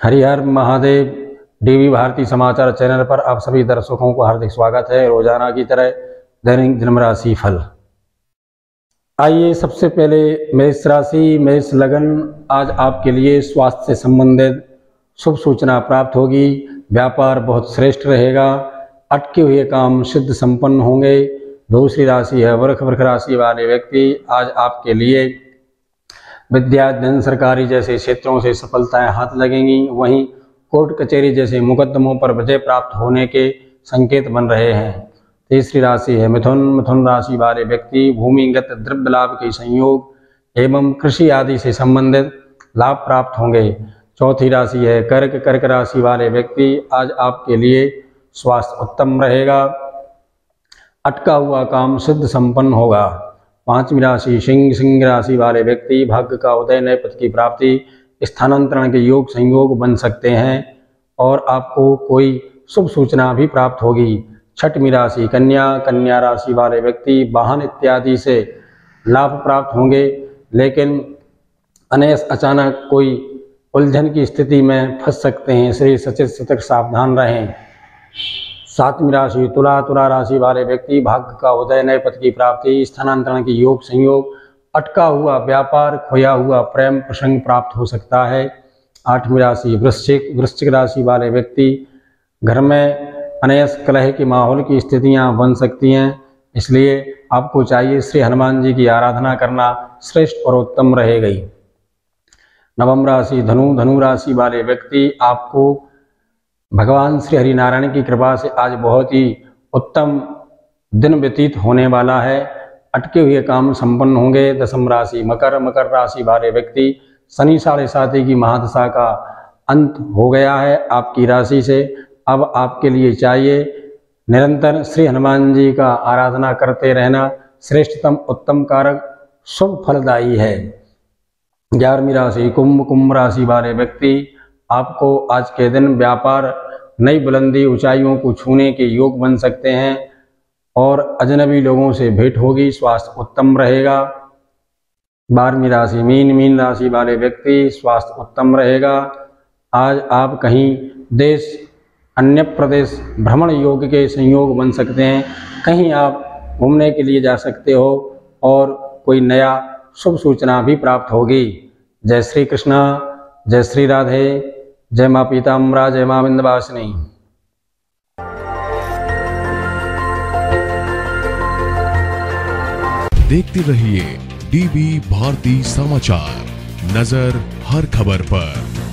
Harihar Mahadev DV Bharti समाचार channel पर आप सभी दर्शकों को हार्दिक स्वागत है। रोज़ाना की तरह दैनिक जन्म राशि फल। आइए सबसे पहले मेष राशि, मेष लगन आज आपके लिए स्वास्थ्य से संबंधित शुभ सूचना प्राप्त होगी। व्यापार बहुत श्रेष्ठ रहेगा, अटके हुए काम सिद्ध संपन्न होंगे। दूसरी राशि है वृख वृख राशि वाले व्यक्ति आज आपके लिए विद्या धन सरकारी जैसे क्षेत्रों से सफलताएँ हाथ लगेंगी, वहीं कोर्ट कचहरी जैसे मुकदमों पर विजय प्राप्त होने के संकेत बन रहे हैं। तीसरी राशि है मिथुन। मिथुन राशि वाले व्यक्ति भूमिगत द्रव्य लाभ के संयोग एवं कृषि आदि से संबंधित लाभ प्राप्त होंगे। चौथी राशि है कर्क। कर्क राशि वाले व्यक्ति आज आपके लिए स्वास्थ्य उत्तम रहेगा। अटका हुआ काम सिद्ध संपन्न होगा। पांचवी राशि सिंह सिंह राशि वाले व्यक्ति भाग्य का उदय नए पद की प्राप्ति, स्थानांतरण के योग संयोग बन सकते हैं और आपको कोई शुभ सूचना भी प्राप्त होगी। छठवीं राशि कन्या कन्या राशि वाले व्यक्ति वाहन इत्यादि से लाभ प्राप्त होंगे, लेकिन अनेस अचानक कोई उलझन की स्थिति में फंस सकते हैं। इसलिए सचेत सतर्क सावधान रहें। सातवीं राशि, तुला तुला राशि वाले व्यक्ति, भाग्य का उदय, नए पद की प्राप्ति, स्थानांतरण की योग संयोग, अटका हुआ व्यापार, खोया हुआ प्रेम, प्रसंग प्राप्त हो सकता है। आठवीं राशि, वृश्चिक वृश्चिक राशि वाले व्यक्ति, घर में अनयस कलह के माहौल की स्थितियाँ बन सकती हैं। इसलिए आपको चाहिए श्री हनुमान जी की आराधना करना श्रेष्ठ और उत्तम रहेगी नवम राशि, धनु धनु राशि वाले व्यक्ति, आपको भगवान श्री हरिनारायण की कृपा से आज बहुत ही उत्तम दिन व्यतीत होने वाला है। अटके हुए काम संपन्न होंगे। दसम राशि, मकर मकर राशि वाले व्यक्ति शनि, साढ़े साथी की महादशा का अंत हो गया है आपकी राशि से। अब आपके लिए चाहिए निरंतर श्री हनुमान जी का आराधना करते रहना श्रेष्ठतम, उत्तम कारक, शुभ फलदायी है। ग्यारहवीं राशि, कुंभ कुंभ राशि वाले व्यक्ति आपको आज के दिन व्यापार, नई बुलंदी ऊंचाइयों को छूने के योग बन सकते हैं और अजनबी लोगों से भेंट होगी, स्वास्थ्य उत्तम रहेगा। बारहवीं राशि, मीन मीन राशि वाले व्यक्ति, स्वास्थ्य उत्तम रहेगा। आज आप कहीं देश, अन्य प्रदेश, भ्रमण योग के संयोग बन सकते हैं। कहीं आप घूमने के लिए जा सकते हो और कोई नया शुभ सूचना भी प्राप्त होगी। जय श्री कृष्णा, जय श्री राधे। जय माँ पीताम्बरा, जय माँ बिंदवासिनी। देखते रहिए डीबी भारती समाचार, नज़र हर खबर पर।